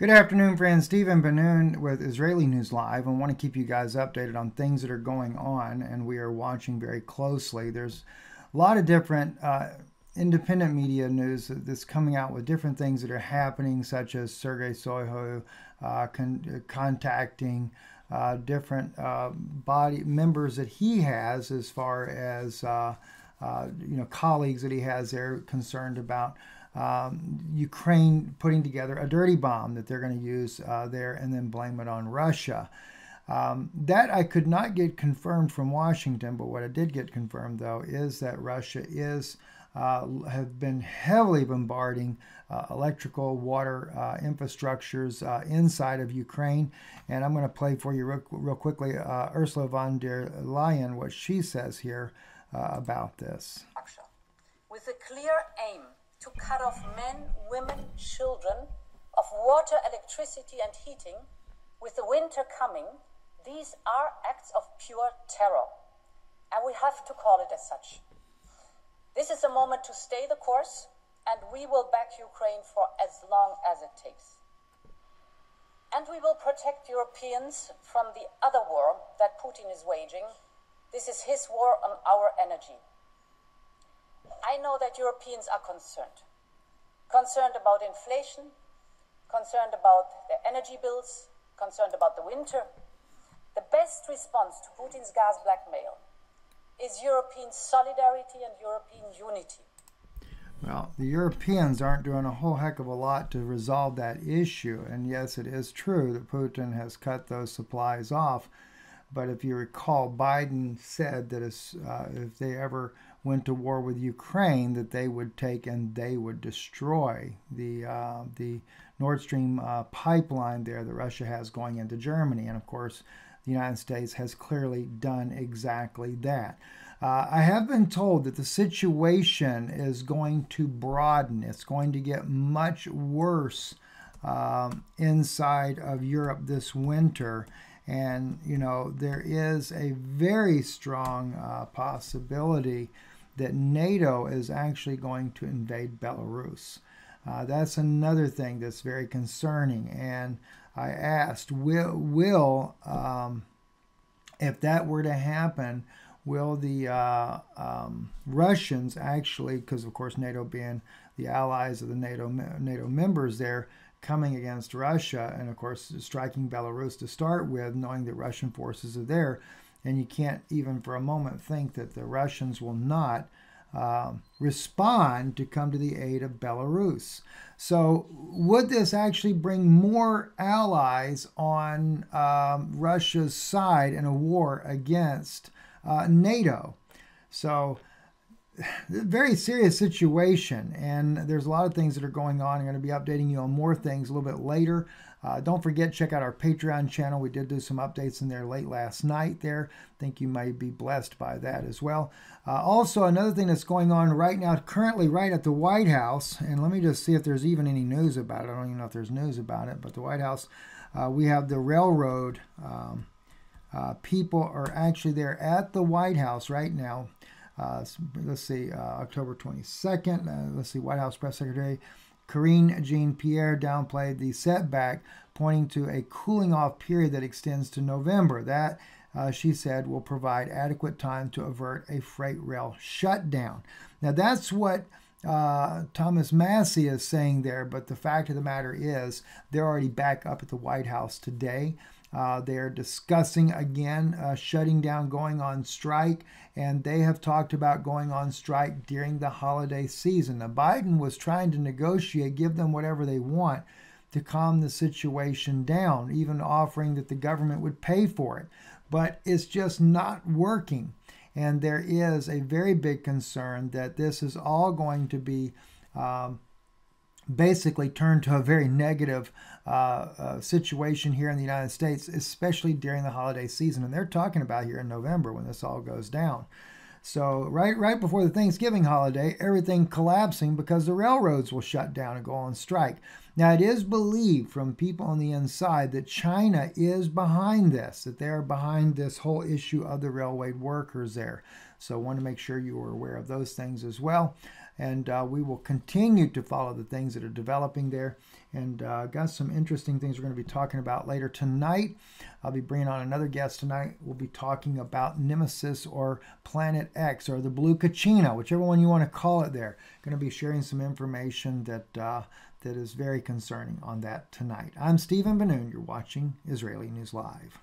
Good afternoon, friends. Stephen Ben-Nun with Israeli News Live. I want to keep you guys updated on things that are going on, and we are watching very closely. There's a lot of different uh, independent media news that's coming out with different things that are happening, such as Sergei Shoigu uh, con- contacting uh, different uh, body members that he has, as far as uh, uh, you know, colleagues that he has there concerned about um, Ukraine putting together a dirty bomb that they're going to use uh, there and then blame it on Russia. Um, that I could not get confirmed from Washington, but what I did get confirmed though is that Russia is uh, have been heavily bombarding uh, electrical water uh, infrastructures uh, inside of Ukraine. And I'm going to play for you real, real quickly uh, Ursula von der Leyen, what she says here uh, about this. With a clear aim to cut off men, women, children of water, electricity, and heating, with the winter coming, these are acts of pure terror. And we have to call it as such. This is a moment to stay the course, and we will back Ukraine for as long as it takes. And we will protect Europeans from the other war that Putin is waging. This is his war on our energy. I know that Europeans are concerned. Concerned about inflation, concerned about their energy bills, concerned about the winter. The best response to Putin's gas blackmail is European solidarity and European unity. Well, the Europeans aren't doing a whole heck of a lot to resolve that issue. And yes, it is true that Putin has cut those supplies off. But if you recall, Biden said that uh, if they ever went to war with Ukraine, that they would take and they would destroy the uh, the Nord Stream uh, pipeline there that Russia has going into Germany. And of course, the United States has clearly done exactly that. Uh, I have been told that the situation is going to broaden. It's going to get much worse um, inside of Europe this winter. And, you know, there is a very strong uh, possibility that NATO is actually going to invade Belarus. Uh, that's another thing that's very concerning. And I asked, will, will um, if that were to happen, will the uh, um, Russians actually, because of course NATO being the allies of the NATO NATO members there, coming against Russia, and of course striking Belarus to start with, knowing that Russian forces are there, and you can't even for a moment think that the Russians will not uh, respond to come to the aid of Belarus. So, would this actually bring more allies on um, Russia's side in a war against uh, NATO? So, very serious situation, and there's a lot of things that are going on. I'm going to be updating you on more things a little bit later. Uh, don't forget, check out our Patreon channel. We did do some updates in there late last night there. think you may be blessed by that as well. Uh, also, another thing that's going on right now, currently right at the White House, and let me just see if there's even any news about it. I don't even know if there's news about it, but the White House, uh, we have the railroad um, uh, people are actually there at the White House right now. Uh, let's see, uh, October 22nd. Uh, let's see, White House Press Secretary Karine Jean Pierre downplayed the setback, pointing to a cooling off period that extends to November. That, uh, she said, will provide adequate time to avert a freight rail shutdown. Now, that's what uh, Thomas Massie is saying there, but the fact of the matter is, they're already back up at the White House today. Uh, they are discussing again uh, shutting down, going on strike, and they have talked about going on strike during the holiday season. Now, Biden was trying to negotiate, give them whatever they want to calm the situation down, even offering that the government would pay for it. But it's just not working. And there is a very big concern that this is all going to be. Um, basically turned to a very negative uh, uh, situation here in the United States, especially during the holiday season. And they're talking about here in November when this all goes down. So right right before the Thanksgiving holiday, everything collapsing because the railroads will shut down and go on strike. Now it is believed from people on the inside that China is behind this, that they are behind this whole issue of the railway workers there. So I want to make sure you are aware of those things as well. and uh, we will continue to follow the things that are developing there. And uh, got some interesting things we're going to be talking about later tonight. I'll be bringing on another guest tonight. We'll be talking about Nemesis or Planet X or the Blue Kachina, whichever one you want to call it. There, going to be sharing some information that uh, that is very concerning on that tonight. I'm Stephen Ben-Nun. You're watching Israeli News Live.